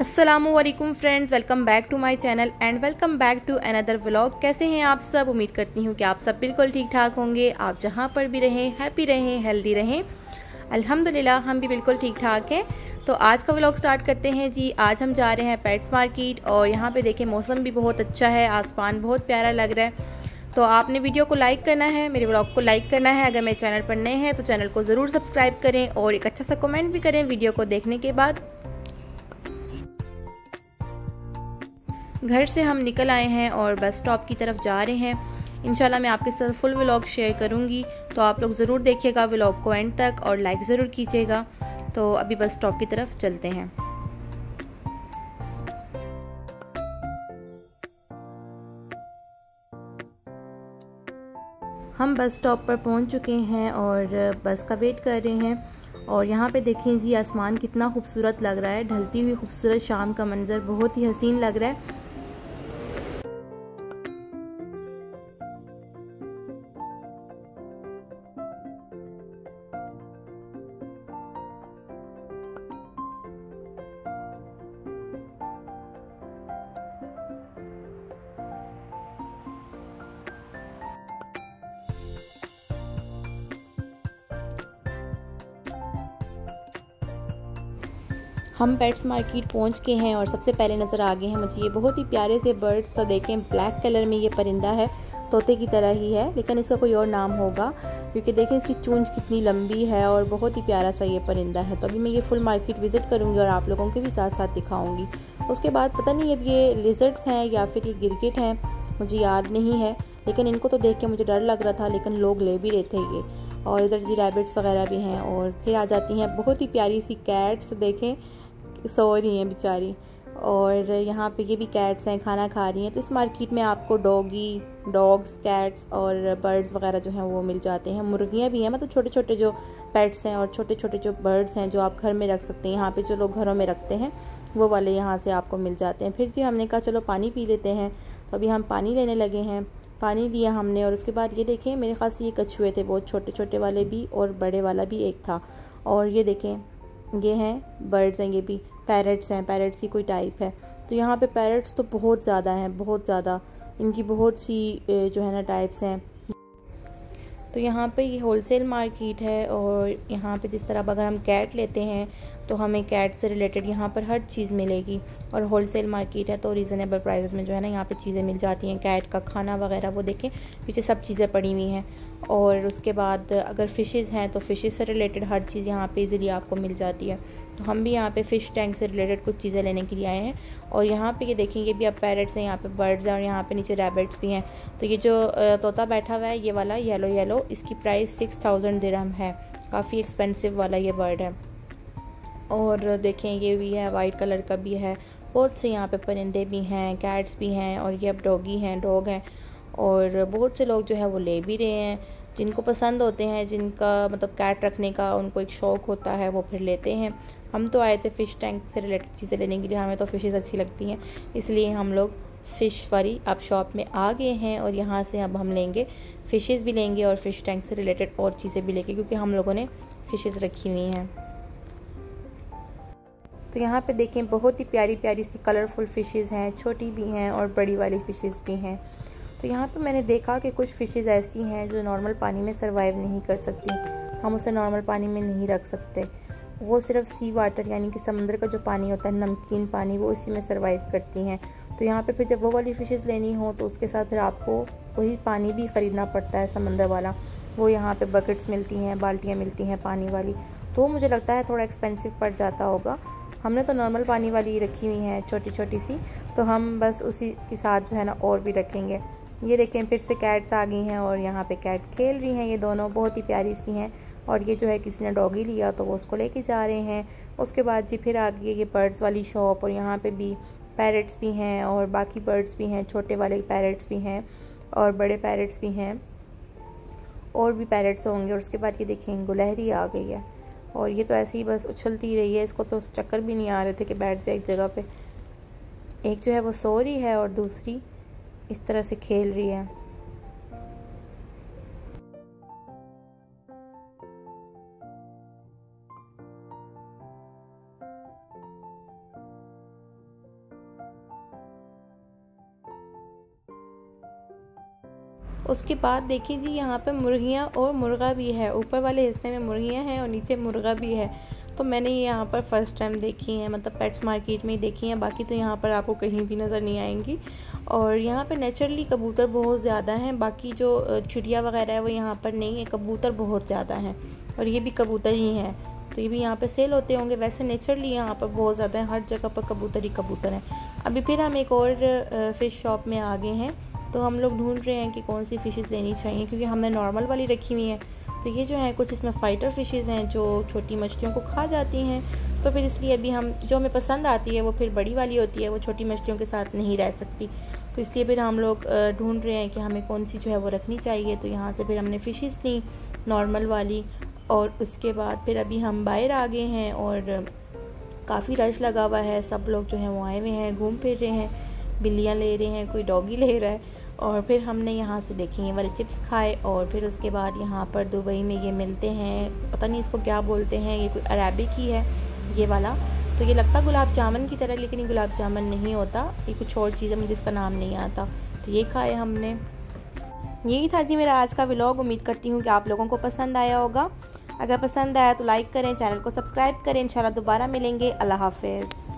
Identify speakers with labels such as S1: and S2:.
S1: Aslam friends welcome back to my channel and welcome back to another vlog कैसे हैं आप सब? उम्मीद करती हूँ कि आप सब बिल्कुल ठीक ठाक होंगे। आप जहाँ पर भी रहें, हैप्पी रहें हेल्दी रहें। अल्हम्दुलिल्लाह, हम भी बिल्कुल ठीक ठाक हैं। तो आज का व्लॉग स्टार्ट करते हैं जी। आज हम जा रहे हैं पेट्स मार्केट और यहाँ पे देखें मौसम भी बहुत अच्छा है। आसमान बहुत प्यारा लग रहा है। तो आपने वीडियो को लाइक करना है, मेरे ब्लॉग को लाइक करना है। अगर मेरे चैनल पर नए हैं तो चैनल को ज़रूर सब्सक्राइब करें और एक अच्छा सा कमेंट भी करें वीडियो को देखने के बाद। घर से हम निकल आए हैं और बस स्टॉप की तरफ़ जा रहे हैं। इंशाल्लाह मैं आपके साथ फुल व्लॉग शेयर करूँगी। तो आप लोग ज़रूर देखिएगा व्लॉग को एंड तक और लाइक ज़रूर कीजिएगा। तो अभी बस स्टॉप की तरफ़ चलते हैं। हम बस स्टॉप पर पहुँच चुके हैं और बस का वेट कर रहे हैं। और यहाँ पे देखें जी, आसमान कितना खूबसूरत लग रहा है। ढलती हुई खूबसूरत शाम का मंज़र बहुत ही हसीन लग रहा है। हम पेट्स मार्केट पहुँच के हैं और सबसे पहले नज़र आ गए हैं मुझे ये बहुत ही प्यारे से बर्ड्स तो देखें ब्लैक कलर में ये परिंदा है, तोते की तरह ही है, लेकिन इसका कोई और नाम होगा, क्योंकि देखें इसकी चूंज कितनी लंबी है और बहुत ही प्यारा सा ये परिंदा है। तो अभी मैं ये फुल मार्केट विज़िट करूँगी और आप लोगों के भी साथ साथ दिखाऊँगी। उसके बाद पता नहीं अब ये लिजर्ट्स हैं या फिर ये गिरगिट हैं, मुझे याद नहीं है, लेकिन इनको तो देख के मुझे डर लग रहा था, लेकिन लोग ले भी रहे थे ये। और इधर जी रैबिट्स वगैरह भी हैं और फिर आ जाती हैं, बहुत ही प्यारी सी कैट्स देखें सो रही हैं बेचारी। और यहाँ पे ये भी कैट्स हैं, खाना खा रही हैं। तो इस मार्केट में आपको डॉगी डॉग्स कैट्स और बर्ड्स वगैरह जो हैं वो मिल जाते हैं। मुर्गियाँ भी हैं मतलब छोटे छोटे जो पेट्स हैं और छोटे छोटे जो बर्ड्स हैं जो आप घर में रख सकते हैं। यहाँ पे जो लोग घरों में रखते हैं, वो वाले यहाँ से आपको मिल जाते हैं। फिर जी हमने कहा, चलो पानी पी लेते हैं। तो अभी हम पानी लेने लगे हैं। पानी लिया हमने और उसके बाद ये देखें, मेरे ख़ास ये कछुए थे, बहुत छोटे छोटे वाले भी और बड़े वाला भी एक था। और ये देखें ये हैं बर्ड्स हैं, ये भी पैरट्स हैं पैरट्स की कोई टाइप है। तो यहाँ पे पैरट्स तो बहुत ज़्यादा हैं, बहुत ज़्यादा। इनकी बहुत सी जो है ना टाइप्स हैं। तो यहाँ पे ये होलसेल मार्केट है और यहाँ पे जिस तरह अगर हम कैट लेते हैं तो हमें कैट से रिलेटेड यहाँ पर हर चीज़ मिलेगी। और होलसेल मार्केट है तो रीज़नेबल प्राइसेस में जो है ना यहाँ पे चीज़ें मिल जाती हैं। कैट का खाना वगैरह वो देखें, पीछे सब चीज़ें पड़ी हुई हैं। और उसके बाद अगर फ़िशेज़ हैं तो फ़िशेज़ से रिलेटेड हर चीज़ यहाँ पे इजीली आपको मिल जाती है। तो हम भी यहाँ पे फ़िश टैंक से रिलेटेड कुछ चीज़ें लेने के लिए आए हैं। और यहाँ पे ये देखें ये भी अब पैरट्स हैं, यहाँ पे बर्ड्स हैं और यहाँ पे नीचे रैबिट्स भी हैं। तो ये जो तोता बैठा हुआ है, ये वाला येलो येलो इसकी प्राइस सिक्स थाउज़ेंड है। काफ़ी एक्सपेंसिव वाला ये बर्ड है। और देखें ये भी है वाइट कलर का भी है। बहुत से यहाँ पे परिंदे भी हैं कैट्स भी हैं और ये अब डॉगी हैं डॉग हैं। और बहुत से लोग जो है वो ले भी रहे हैं। जिनको पसंद होते हैं, जिनका मतलब कैट रखने का उनको एक शौक़ होता है, वो फिर लेते हैं। हम तो आए थे फ़िश टैंक से रिलेटेड चीज़ें लेने के लिए, हमें तो फ़िशेज़ अच्छी लगती हैं। इसलिए हम लोग फ़िश वाली अब शॉप में आ गए हैं और यहाँ से अब हम लेंगे। फ़िशेज़ भी लेंगे और फ़िश टैंक से रिलेटेड और चीज़ें भी लेंगे क्योंकि हम लोगों ने फ़िशेज़ रखी हुई हैं। तो यहाँ पे देखें, बहुत ही प्यारी प्यारी सी कलरफुल फ़िशेज़ हैं, छोटी भी हैं और बड़ी वाली फ़िशेज़ भी हैं। तो यहाँ पे मैंने देखा कि कुछ फ़िशेज़ ऐसी हैं जो नॉर्मल पानी में सर्वाइव नहीं कर सकती। हम उसे नॉर्मल पानी में नहीं रख सकते। वो सिर्फ़ सी वाटर यानी कि समंदर का जो पानी होता है, नमकीन पानी, वो इसी में सर्वाइव करती हैं। तो यहाँ पे फिर जब वो वाली फ़िशेज़ लेनी हो तो उसके साथ फिर आपको वही पानी भी ख़रीदना पड़ता है समंदर वाला। वो यहाँ पे बकेट्स मिलती हैं, बाल्टियाँ मिलती हैं पानी वाली। तो मुझे लगता है थोड़ा एक्सपेंसिव पड़ जाता होगा। हमने तो नॉर्मल पानी वाली रखी हुई हैं छोटी छोटी सी। तो हम बस उसी के साथ जो है ना, और भी रखेंगे। ये देखें, फिर से कैट्स आ गई हैं और यहाँ पे कैट खेल रही हैं। ये दोनों बहुत ही प्यारी सी हैं और ये जो है किसी ने डॉगी लिया तो वो उसको लेके जा रहे हैं। उसके बाद जी फिर आ गई ये बर्ड्स वाली शॉप और यहाँ पे भी पैरट्स भी हैं और बाकी बर्ड्स भी हैं, छोटे वाले पैरट्स भी हैं और बड़े पैरट्स भी हैं और भी पैरट्स होंगे। और उसके बाद ये देखें, गुलहरी आ गई है और ये तो ऐसे ही बस उछलती रही है। इसको तो चक्कर भी नहीं आ रहे थे कि बैठ जाए एक जगह पे। एक जो है वो सो रही है और दूसरी इस तरह से खेल रही है। उसके बाद देखिए जी, यहाँ पे मुर्गियाँ और मुर्गा भी है। ऊपर वाले हिस्से में मुर्गियाँ हैं और नीचे मुर्गा भी है। तो मैंने ये यहाँ पर फ़र्स्ट टाइम देखी हैं मतलब पेट्स मार्केट में ही देखी हैं, बाकी तो यहाँ पर आपको कहीं भी नज़र नहीं आएँगी। और यहाँ पर नेचुरली कबूतर बहुत ज़्यादा हैं, बाकी जो चिड़िया वगैरह है वो यहाँ पर नहीं है, कबूतर बहुत ज़्यादा हैं। और ये भी कबूतर ही हैं तो ये भी यहाँ पे सेल होते होंगे। वैसे नेचुरली यहाँ पर बहुत ज़्यादा है, हर जगह पर कबूतर ही कबूतर हैं। अभी फिर हम एक और फ़िश शॉप में आ गए हैं तो हम लोग ढूंढ रहे हैं कि कौन सी फ़िशेज़ लेनी चाहिए, क्योंकि हमने नॉर्मल वाली रखी हुई है। तो ये जो है, कुछ इसमें फ़ाइटर फ़िशेज़ हैं जो छोटी मछलियों को खा जाती हैं। तो फिर इसलिए अभी हम, जो हमें पसंद आती है, वो फिर बड़ी वाली होती है, वो छोटी मछलियों के साथ नहीं रह सकती। तो इसलिए फिर हम लोग ढूंढ रहे हैं कि हमें कौन सी जो है वो रखनी चाहिए। तो यहाँ से फिर हमने फ़िशेज़ ली नॉर्मल वाली, और उसके बाद फिर अभी हम बाहर आ गए हैं और काफ़ी रश लगा हुआ है। सब लोग जो हैं वो आए हुए हैं, घूम फिर रहे हैं। बिल्लियाँ ले रहे हैं, कोई डॉगी ले रहा है। और फिर हमने यहाँ से देखे, ये वाले चिप्स खाए और फिर उसके बाद यहाँ पर दुबई में ये मिलते हैं। पता नहीं इसको क्या बोलते हैं, ये कोई अरेबिक ही है, ये वाला। तो ये लगता गुलाब जामुन की तरह, लेकिन ये गुलाब जामुन नहीं होता। ये कुछ और चीज़ है, मुझे इसका नाम नहीं आता तो ये खाए हमने। यही था जी मेरा आज का व्लॉग। उम्मीद करती हूँ कि आप लोगों को पसंद आया होगा। अगर पसंद आया तो लाइक करें, चैनल को सब्सक्राइब करें। इंशाल्लाह दोबारा मिलेंगे। अल्लाह हाफिज़।